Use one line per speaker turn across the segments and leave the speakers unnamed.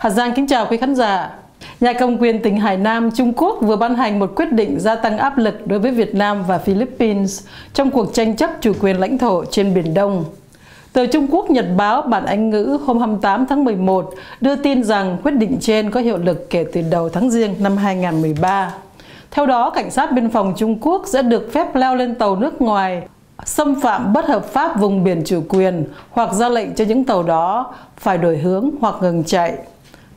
Hà Giang kính chào quý khán giả. Nhà cầm quyền tỉnh Hải Nam, Trung Quốc vừa ban hành một quyết định gia tăng áp lực đối với Việt Nam và Philippines trong cuộc tranh chấp chủ quyền lãnh thổ trên Biển Đông. Tờ Trung Quốc Nhật báo bản Anh ngữ hôm 28 tháng 11 đưa tin rằng quyết định trên có hiệu lực kể từ đầu tháng Giêng năm 2013. Theo đó, cảnh sát biên phòng Trung Quốc sẽ được phép leo lên tàu nước ngoài xâm phạm bất hợp pháp vùng biển chủ quyền hoặc ra lệnh cho những tàu đó phải đổi hướng hoặc ngừng chạy.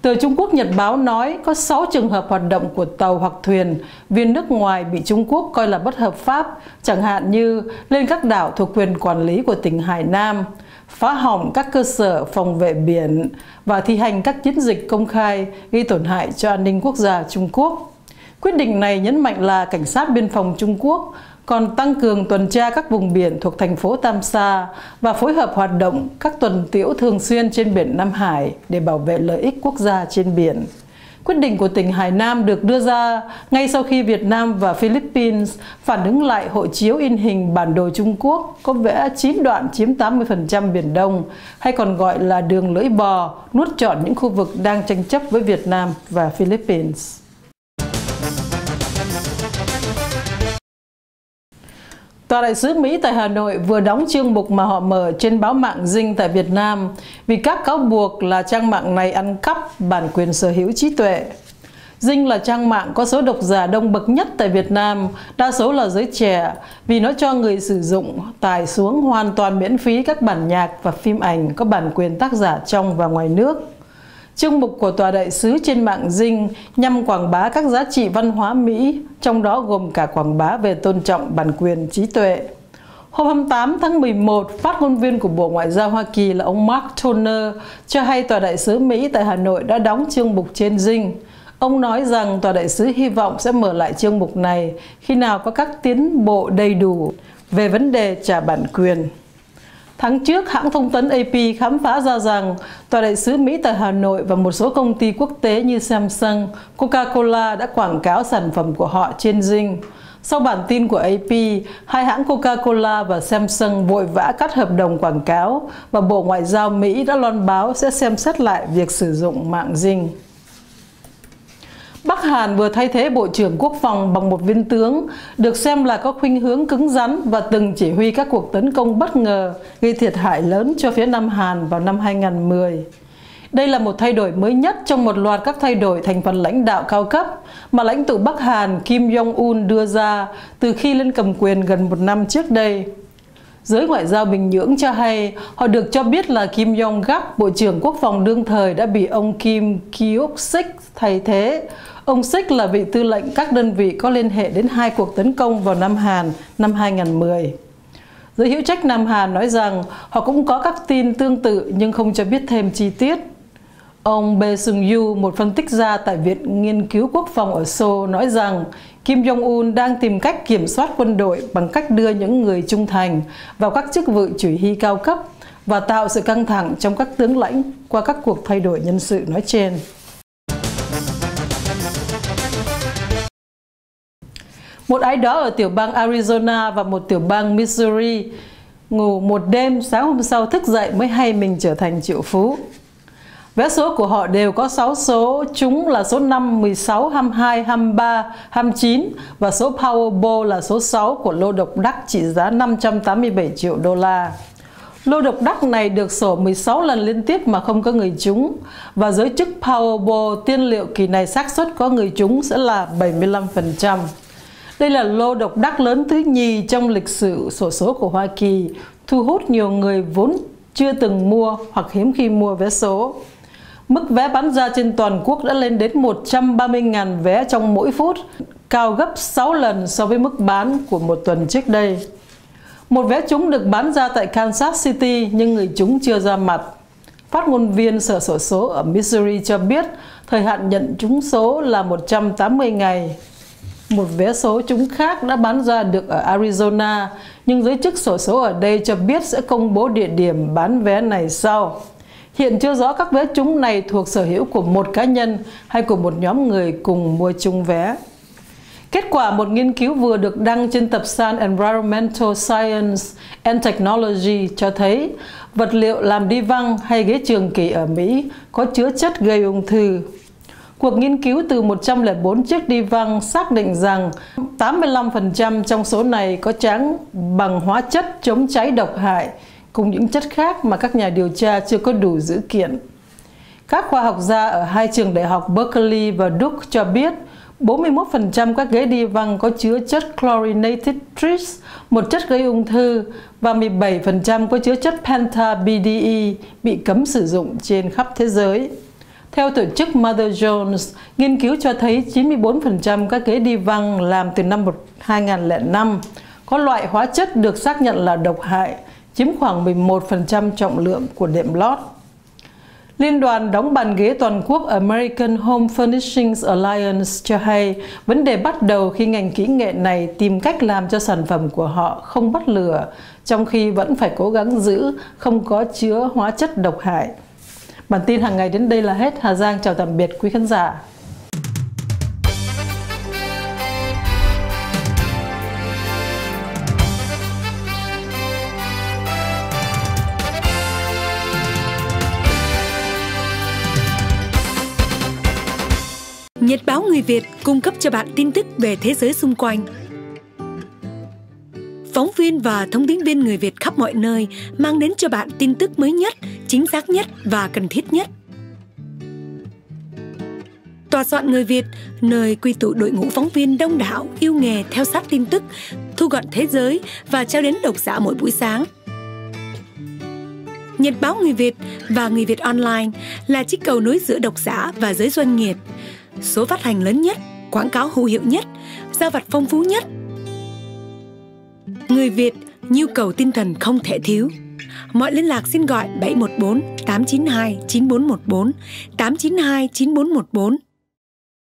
Tờ Trung Quốc Nhật báo nói có 6 trường hợp hoạt động của tàu hoặc thuyền viên nước ngoài bị Trung Quốc coi là bất hợp pháp, chẳng hạn như lên các đảo thuộc quyền quản lý của tỉnh Hải Nam, phá hỏng các cơ sở phòng vệ biển và thi hành các chiến dịch công khai gây tổn hại cho an ninh quốc gia Trung Quốc. Quyết định này nhấn mạnh là cảnh sát biên phòng Trung Quốc còn tăng cường tuần tra các vùng biển thuộc thành phố Tam Sa và phối hợp hoạt động các tuần tiễu thường xuyên trên biển Nam Hải để bảo vệ lợi ích quốc gia trên biển. Quyết định của tỉnh Hải Nam được đưa ra ngay sau khi Việt Nam và Philippines phản ứng lại hộ chiếu in hình bản đồ Trung Quốc có vẽ 9 đoạn chiếm 80% Biển Đông, hay còn gọi là đường lưỡi bò, nuốt trọn những khu vực đang tranh chấp với Việt Nam và Philippines. Tòa đại sứ Mỹ tại Hà Nội vừa đóng chương mục mà họ mở trên báo mạng Dinh tại Việt Nam vì các cáo buộc là trang mạng này ăn cắp bản quyền sở hữu trí tuệ. Dinh là trang mạng có số độc giả đông bậc nhất tại Việt Nam, đa số là giới trẻ, vì nó cho người sử dụng tải xuống hoàn toàn miễn phí các bản nhạc và phim ảnh có bản quyền tác giả trong và ngoài nước. Chương mục của Tòa Đại sứ trên mạng Dinh nhằm quảng bá các giá trị văn hóa Mỹ, trong đó gồm cả quảng bá về tôn trọng bản quyền trí tuệ. Hôm 28 tháng 11, phát ngôn viên của Bộ Ngoại giao Hoa Kỳ là ông Mark Toner cho hay Tòa Đại sứ Mỹ tại Hà Nội đã đóng chương mục trên Dinh. Ông nói rằng Tòa Đại sứ hy vọng sẽ mở lại chương mục này khi nào có các tiến bộ đầy đủ về vấn đề trả bản quyền. Tháng trước, hãng thông tấn AP khám phá ra rằng Tòa đại sứ Mỹ tại Hà Nội và một số công ty quốc tế như Samsung, Coca-Cola đã quảng cáo sản phẩm của họ trên Zing. Sau bản tin của AP, hai hãng Coca-Cola và Samsung vội vã cắt hợp đồng quảng cáo và Bộ Ngoại giao Mỹ đã loan báo sẽ xem xét lại việc sử dụng mạng Zing. Bắc Hàn vừa thay thế Bộ trưởng Quốc phòng bằng một viên tướng, được xem là có khuynh hướng cứng rắn và từng chỉ huy các cuộc tấn công bất ngờ gây thiệt hại lớn cho phía Nam Hàn vào năm 2010. Đây là một thay đổi mới nhất trong một loạt các thay đổi thành phần lãnh đạo cao cấp mà lãnh tụ Bắc Hàn Kim Jong-un đưa ra từ khi lên cầm quyền gần một năm trước đây. Giới ngoại giao Bình Nhưỡng cho hay họ được cho biết là Kim Jong-gak, Bộ trưởng Quốc phòng đương thời đã bị ông Kim Kyok-sik thay thế. Ông Sik là vị tư lệnh các đơn vị có liên hệ đến hai cuộc tấn công vào Nam Hàn năm 2010. Giới hữu trách Nam Hàn nói rằng họ cũng có các tin tương tự nhưng không cho biết thêm chi tiết. Ông Bae Sung Yu, một phân tích gia tại Viện Nghiên cứu Quốc phòng ở Seoul, nói rằng Kim Jong-un đang tìm cách kiểm soát quân đội bằng cách đưa những người trung thành vào các chức vụ chỉ huy cao cấp và tạo sự căng thẳng trong các tướng lãnh qua các cuộc thay đổi nhân sự nói trên. Một ai đó ở tiểu bang Arizona và một tiểu bang Missouri ngủ một đêm sáng hôm sau thức dậy mới hay mình trở thành triệu phú. Vé số của họ đều có 6 số, chúng là số 5, 16, 22, 23, 29 và số Powerball là số 6 của lô độc đắc trị giá 587 triệu đô la. Lô độc đắc này được sổ 16 lần liên tiếp mà không có người trúng và giới chức Powerball tiên liệu kỳ này xác suất có người trúng sẽ là 75%. Đây là lô độc đắc lớn thứ nhì trong lịch sử sổ số của Hoa Kỳ, thu hút nhiều người vốn chưa từng mua hoặc hiếm khi mua vé số. Mức vé bán ra trên toàn quốc đã lên đến 130.000 vé trong mỗi phút, cao gấp 6 lần so với mức bán của một tuần trước đây. Một vé trúng được bán ra tại Kansas City nhưng người chúng chưa ra mặt. Phát ngôn viên Sở Sổ số ở Missouri cho biết thời hạn nhận trúng số là 180 ngày. Một vé số trúng khác đã bán ra được ở Arizona, nhưng giới chức sổ số ở đây cho biết sẽ công bố địa điểm bán vé này sau. Hiện chưa rõ các vé trúng này thuộc sở hữu của một cá nhân hay của một nhóm người cùng mua chung vé. Kết quả một nghiên cứu vừa được đăng trên tập san Environmental Science and Technology cho thấy vật liệu làm đi văng hay ghế trường kỳ ở Mỹ có chứa chất gây ung thư. Cuộc nghiên cứu từ 104 chiếc đi văng xác định rằng 85% trong số này có tráng bằng hóa chất chống cháy độc hại cùng những chất khác mà các nhà điều tra chưa có đủ dữ kiện. Các khoa học gia ở hai trường đại học Berkeley và Duke cho biết 41% các ghế đi văng có chứa chất chlorinated tris, một chất gây ung thư, và 17% có chứa chất pentabde bị cấm sử dụng trên khắp thế giới. Theo tổ chức Mother Jones, nghiên cứu cho thấy 94% các ghế đi văng làm từ năm 2005 có loại hóa chất được xác nhận là độc hại, chiếm khoảng 11% trọng lượng của đệm lót. Liên đoàn đóng bàn ghế toàn quốc American Home Furnishings Alliance cho hay vấn đề bắt đầu khi ngành kỹ nghệ này tìm cách làm cho sản phẩm của họ không bắt lửa, trong khi vẫn phải cố gắng giữ không có chứa hóa chất độc hại. Bản tin hàng ngày đến đây là hết. Hà Giang chào tạm biệt quý khán giả.
Nhật báo người Việt cung cấp cho bạn tin tức về thế giới xung quanh. Phóng viên và thông tin viên người Việt khắp mọi nơi mang đến cho bạn tin tức mới nhất, chính xác nhất và cần thiết nhất. Tòa soạn người Việt, nơi quy tụ đội ngũ phóng viên đông đảo, yêu nghề theo sát tin tức, thu gọn thế giới và trao đến độc giả mỗi buổi sáng. Nhật báo người Việt và người Việt Online là chiếc cầu nối giữa độc giả và giới doanh nghiệp – số phát hành lớn nhất, quảng cáo hữu hiệu nhất, giao vặt phong phú nhất. Người Việt, nhu cầu tinh thần không thể thiếu. Mọi liên lạc xin gọi 714 892 9414 892 9414